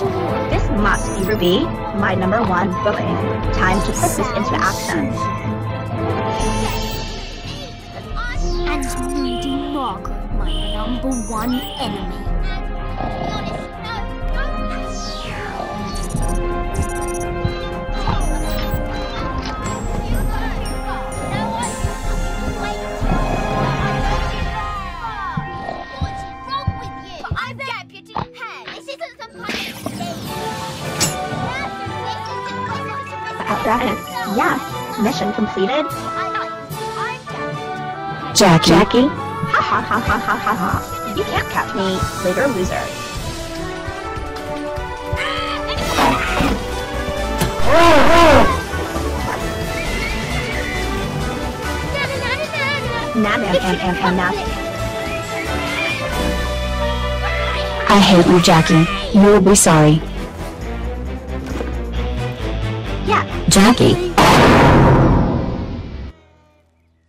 This must be my number one booking. Time to put this into action. And Lady Margaret, my number one enemy. Dragon. Yes. Mission completed. Jackie. Jackie. Ha ha ha ha ha ha ha. You can't catch me, later loser. Nah, nah, nah, nah. I hate you, Jackie. You will be sorry. Yeah. Jackie.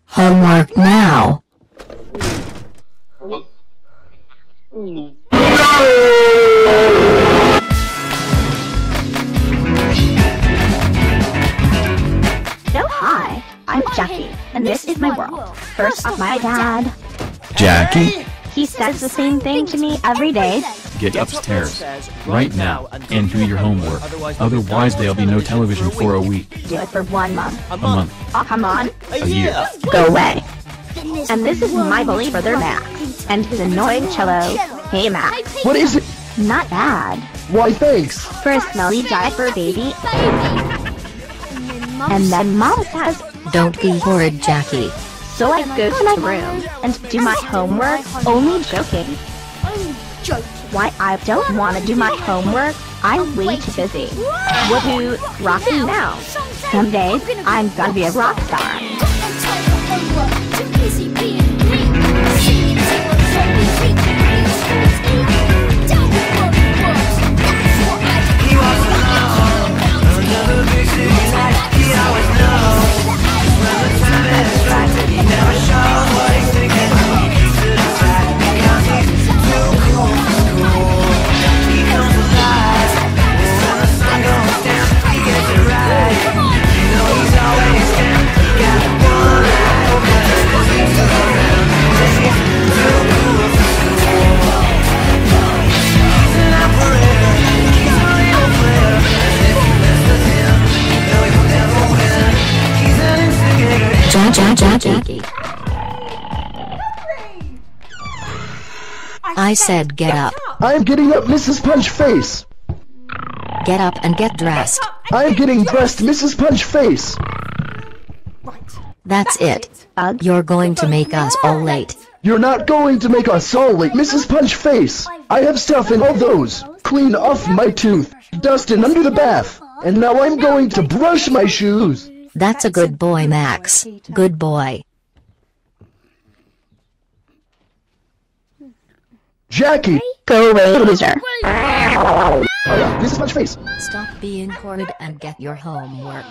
Homework now. So hi, I'm Jackie, and this is my world. First off, my dad. Jackie, He says the same thing to me every day. Get upstairs right now and do your homework. Otherwise, there'll be no television for a week, Do it for one month. a month, Oh, come on. a year. Go away. And this is my bully brother Max, and his annoying cello. Hey Max. What is it? Not bad. Why, thanks. For a smelly diaper baby. And then mom says, Don't be horrid, Jackie. so I go to my room and do my homework, only joking. Why I don't want to do my homework, I'm way too busy. Woohoo, rocking now. Some days, I'm gonna be a rock star. Jack, Jack, Jackie. I said get up. I am getting up, Mrs. Punch Face. Get up and get dressed. I am getting dressed, Mrs. Punch Face. That's it. Ugh. You're going to make us all late. You're not going to make us all late, Mrs. Punch Face. I have stuff in all those. Clean off my tooth. Dust Dustin under the bath. And now I'm going to brush my shoes. That's a good boy, Max. Good boy. Jackie. Go away, loser. Oh, yeah, Mrs. Punch Face. Stop being horrid and get your homework.